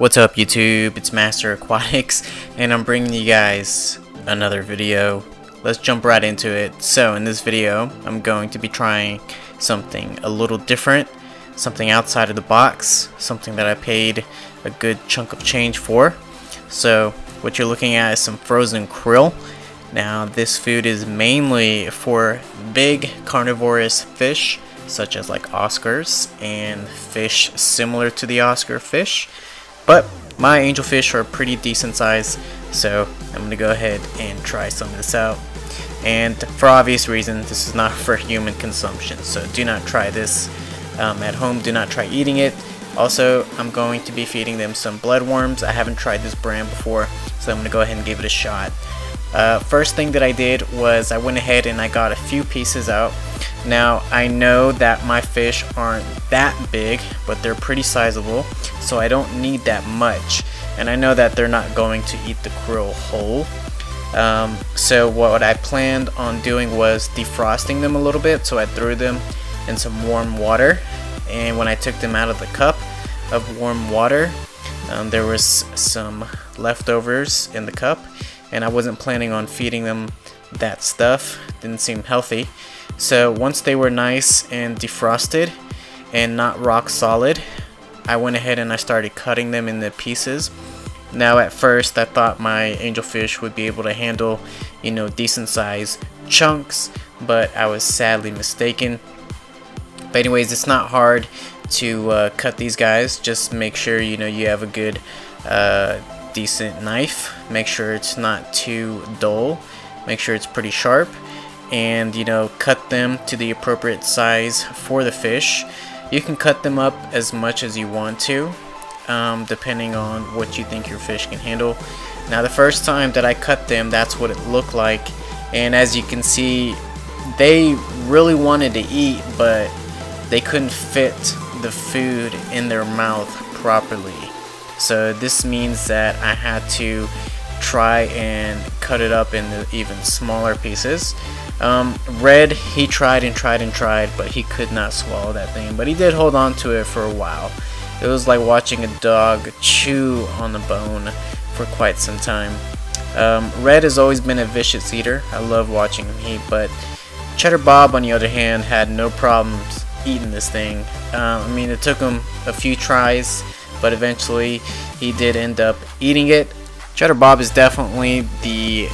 What's up YouTube? It's Master Aquatics and I'm bringing you guys another video. Let's jump right into it. So in this video I'm going to be trying something a little different, something outside of the box, something that I paid a good chunk of change for. So what you're looking at is some frozen krill. Now this food is mainly for big carnivorous fish such as like Oscars and fish similar to the Oscar fish. But my angelfish are pretty decent size, so I'm gonna go ahead and try some of this out. And for obvious reasons, this is not for human consumption, so do not try this um, at home. Do not try eating it. Also, I'm going to be feeding them some bloodworms. I haven't tried this brand before, so I'm gonna go ahead and give it a shot. Uh, first thing that I did was I went ahead and I got a few pieces out. Now I know that my fish aren't that big, but they're pretty sizable, so I don't need that much. And I know that they're not going to eat the krill whole. Um, so what I planned on doing was defrosting them a little bit, so I threw them in some warm water. And when I took them out of the cup of warm water, um, there was some leftovers in the cup and I wasn't planning on feeding them that stuff. Didn't seem healthy. So once they were nice and defrosted and not rock solid, I went ahead and I started cutting them into pieces. Now at first I thought my angelfish would be able to handle, you know, decent size chunks, but I was sadly mistaken. But anyways, it's not hard to uh, cut these guys. Just make sure, you know, you have a good uh, decent knife. Make sure it's not too dull. Make sure it's pretty sharp. And, you know, cut them to the appropriate size for the fish. You can cut them up as much as you want to, um, depending on what you think your fish can handle. Now, the first time that I cut them, that's what it looked like. And as you can see, they really wanted to eat, but they couldn't fit the food in their mouth properly. So this means that I had to try and cut it up into even smaller pieces. Um, Red, he tried and tried and tried, but he could not swallow that thing. But he did hold on to it for a while. It was like watching a dog chew on the bone for quite some time. Um, Red has always been a vicious eater. I love watching him eat, but Cheddar Bob, on the other hand, had no problems eating this thing. Uh, I mean, it took him a few tries but eventually he did end up eating it. Cheddar Bob is definitely the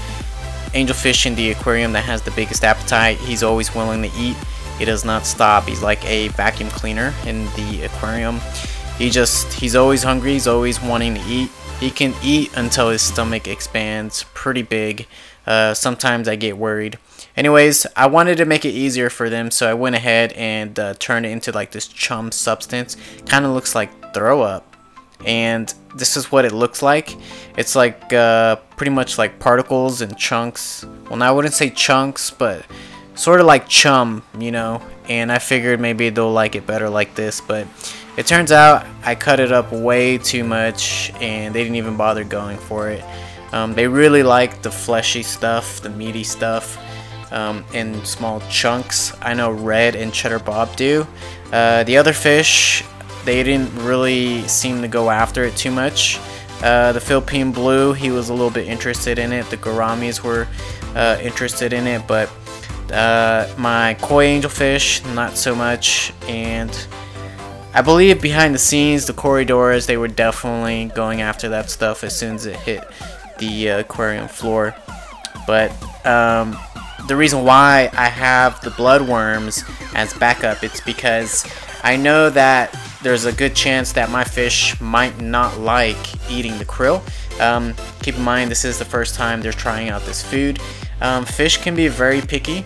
angelfish in the aquarium that has the biggest appetite. He's always willing to eat. He does not stop. He's like a vacuum cleaner in the aquarium. He just, he's always hungry. He's always wanting to eat. He can eat until his stomach expands pretty big. Uh, sometimes I get worried. Anyways, I wanted to make it easier for them, so I went ahead and uh, turned it into like this chum substance. Kind of looks like throw up and this is what it looks like. It's like uh, pretty much like particles and chunks. Well now I wouldn't say chunks but sort of like chum you know? And I figured maybe they'll like it better like this but it turns out I cut it up way too much and they didn't even bother going for it. Um, they really like the fleshy stuff the meaty stuff um, in small chunks. I know red and cheddar bob do. Uh, the other fish they didn't really seem to go after it too much. Uh, the Philippine Blue, he was a little bit interested in it. The Gouramis were uh, interested in it, but uh, my koi angelfish, not so much. And I believe behind the scenes, the Corydoras, they were definitely going after that stuff as soon as it hit the uh, aquarium floor. But um, the reason why I have the bloodworms as backup, it's because I know that there's a good chance that my fish might not like eating the krill. Um, keep in mind this is the first time they're trying out this food. Um, fish can be very picky,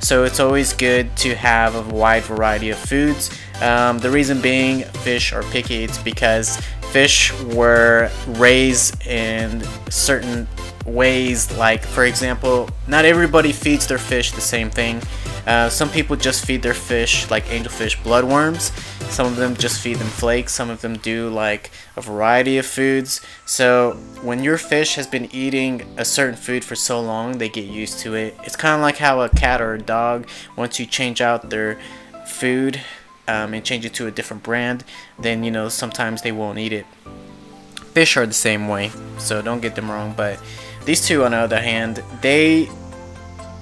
so it's always good to have a wide variety of foods. Um, the reason being fish are picky, it's because fish were raised in certain ways like for example not everybody feeds their fish the same thing uh, some people just feed their fish like angelfish bloodworms. Some of them just feed them flakes. Some of them do like a variety of foods. So when your fish has been eating a certain food for so long they get used to it. It's kind of like how a cat or a dog once you change out their food um, and change it to a different brand then you know sometimes they won't eat it. Fish are the same way, so don't get them wrong. But these two, on the other hand, they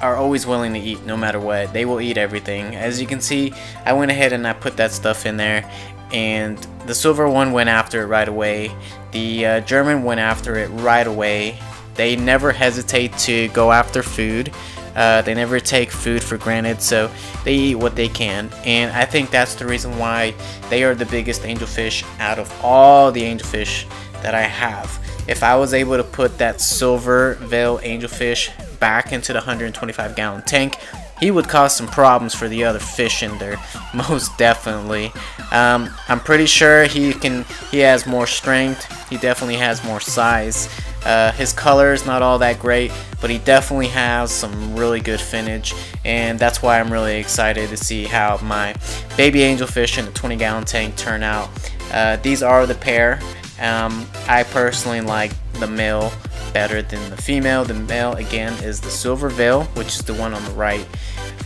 are always willing to eat no matter what. They will eat everything. As you can see, I went ahead and I put that stuff in there and the silver one went after it right away. The uh, German went after it right away. They never hesitate to go after food. Uh, they never take food for granted, so they eat what they can. And I think that's the reason why they are the biggest angelfish out of all the angelfish that I have. If I was able to put that silver veil angelfish back into the 125 gallon tank, he would cause some problems for the other fish in there, most definitely. Um, I'm pretty sure he can. He has more strength. He definitely has more size. Uh, his color is not all that great, but he definitely has some really good finnage, and that's why I'm really excited to see how my baby angelfish in the 20 gallon tank turn out. Uh, these are the pair. Um, I personally like the male better than the female. The male again is the silver veil, which is the one on the right.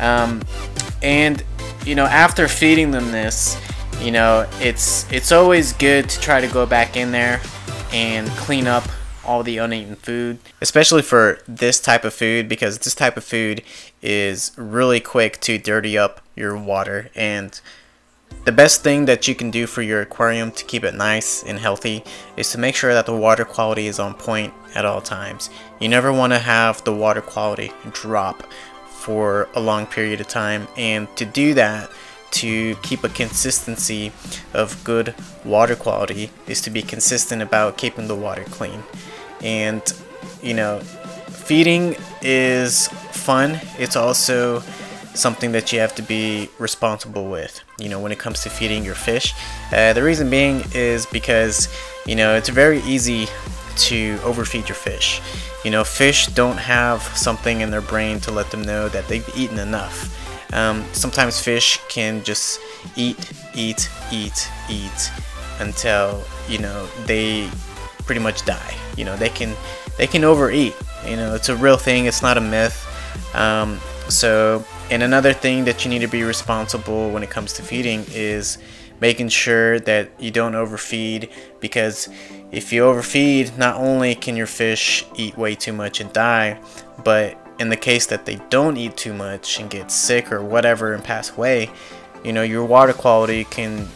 Um, and you know, after feeding them this, you know, it's it's always good to try to go back in there and clean up all the uneaten food, especially for this type of food because this type of food is really quick to dirty up your water and the best thing that you can do for your aquarium to keep it nice and healthy is to make sure that the water quality is on point at all times. You never want to have the water quality drop for a long period of time and to do that to keep a consistency of good water quality is to be consistent about keeping the water clean and you know feeding is fun it's also something that you have to be responsible with you know when it comes to feeding your fish. Uh, the reason being is because you know it's very easy to overfeed your fish. You know fish don't have something in their brain to let them know that they've eaten enough. Um, sometimes fish can just eat eat eat eat until you know they pretty much die. You know they can they can overeat. You know it's a real thing. It's not a myth. Um, so and another thing that you need to be responsible when it comes to feeding is making sure that you don't overfeed because if you overfeed not only can your fish eat way too much and die but in the case that they don't eat too much and get sick or whatever and pass away you know your water quality can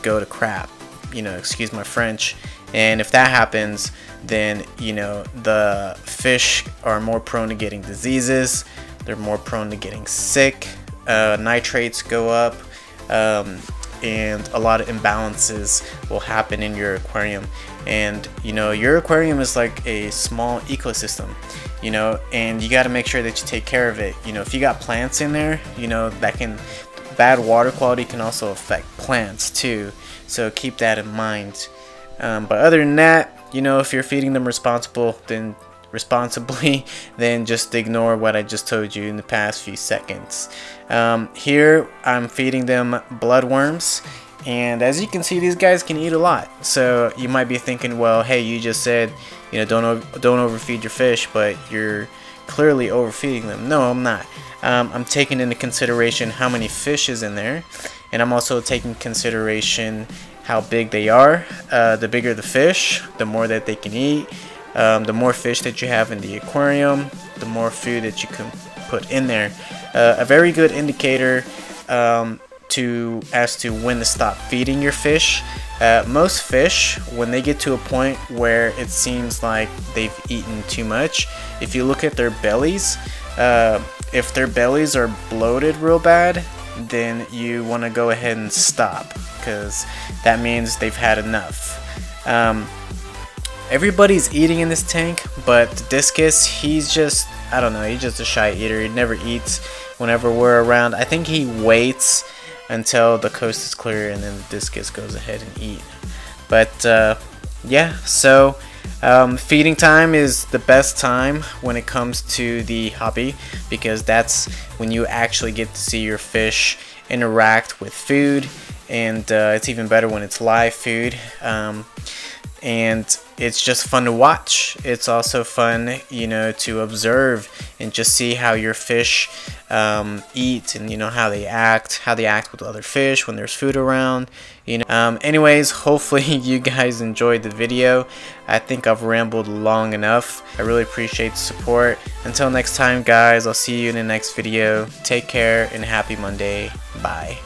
go to crap. You know excuse my french. And if that happens then you know the fish are more prone to getting diseases they're more prone to getting sick. Uh, nitrates go up, um, and a lot of imbalances will happen in your aquarium. And you know, your aquarium is like a small ecosystem, you know, and you got to make sure that you take care of it. You know, if you got plants in there, you know, that can bad water quality can also affect plants too. So keep that in mind. Um, but other than that, you know, if you're feeding them responsible, then responsibly, then just ignore what I just told you in the past few seconds. Um, here I'm feeding them bloodworms and as you can see these guys can eat a lot. So you might be thinking well hey you just said you know don't don't overfeed your fish but you're clearly overfeeding them. No I'm not. Um, I'm taking into consideration how many fish is in there and I'm also taking consideration how big they are. Uh, the bigger the fish the more that they can eat um, the more fish that you have in the aquarium, the more food that you can put in there. Uh, a very good indicator um, to as to when to stop feeding your fish. Uh, most fish, when they get to a point where it seems like they've eaten too much, if you look at their bellies, uh, if their bellies are bloated real bad, then you want to go ahead and stop because that means they've had enough. Um, everybody's eating in this tank, but Discus, he's just, I don't know, he's just a shy eater. He never eats whenever we're around. I think he waits until the coast is clear and then the Discus goes ahead and eat. But uh, yeah, so um, feeding time is the best time when it comes to the hobby because that's when you actually get to see your fish interact with food and uh, it's even better when it's live food. Um, and it's just fun to watch. It's also fun, you know, to observe and just see how your fish um, eat and you know how they act, how they act with other fish when there's food around. You know. Um, anyways, hopefully you guys enjoyed the video. I think I've rambled long enough. I really appreciate the support. Until next time, guys, I'll see you in the next video. Take care and happy Monday. Bye.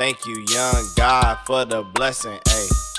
Thank you, young God, for the blessing. Hey.